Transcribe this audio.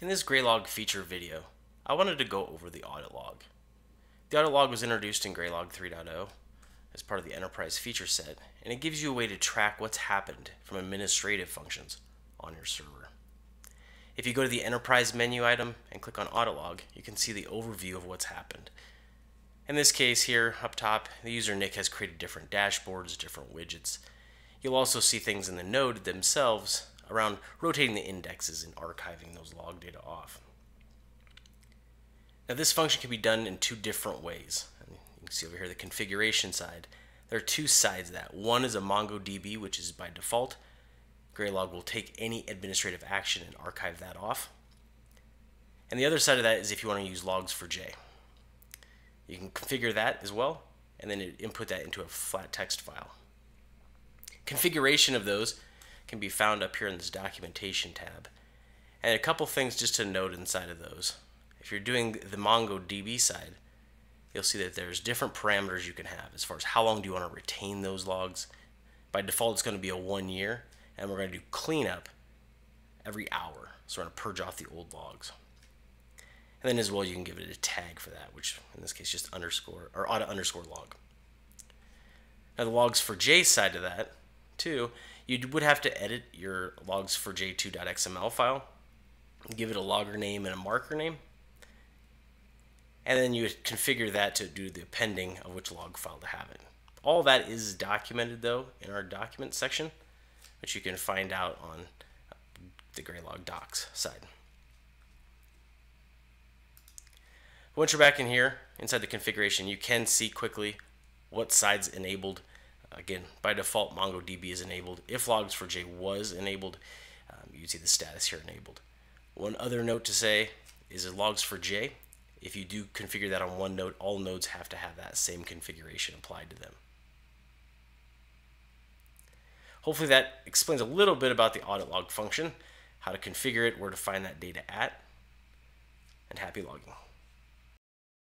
In this Graylog feature video, I wanted to go over the audit log. The audit log was introduced in Graylog 3.0 as part of the enterprise feature set, and it gives you a way to track what's happened from administrative functions on your server. If you go to the enterprise menu item and click on audit log, you can see the overview of what's happened. In this case here, up top, the user Nick has created different dashboards, different widgets. You'll also see things in the node themselves around rotating the indexes and archiving those log data off. Now this function can be done in two different ways. You can see over here the configuration side. There are two sides of that. One is a MongoDB, which is by default. Graylog will take any administrative action and archive that off. And the other side of that is if you want to use log4j. You can configure that as well, and then input that into a flat text file. Configuration of those can be found up here in this documentation tab. And a couple things just to note inside of those. If you're doing the MongoDB side, you'll see that there's different parameters you can have as far as how long do you want to retain those logs. By default, it's going to be a one year, and we're going to do cleanup every hour. So we're going to purge off the old logs. And then as well, you can give it a tag for that, which in this case just underscore or audit underscore log. Now the logs for J side of that, too, you would have to edit your logs for j2.xml file, give it a logger name and a marker name, and then you would configure that to do the appending of which log file to have it. All that is documented though in our document section, which you can find out on the Graylog docs side. Once you're back in here, inside the configuration, you can see quickly what side's enabled Again, by default, MongoDB is enabled. If Logs4j was enabled, um, you'd see the status here enabled. One other note to say is Logs4J. If you do configure that on one node, all nodes have to have that same configuration applied to them. Hopefully that explains a little bit about the audit log function, how to configure it, where to find that data at, and happy logging.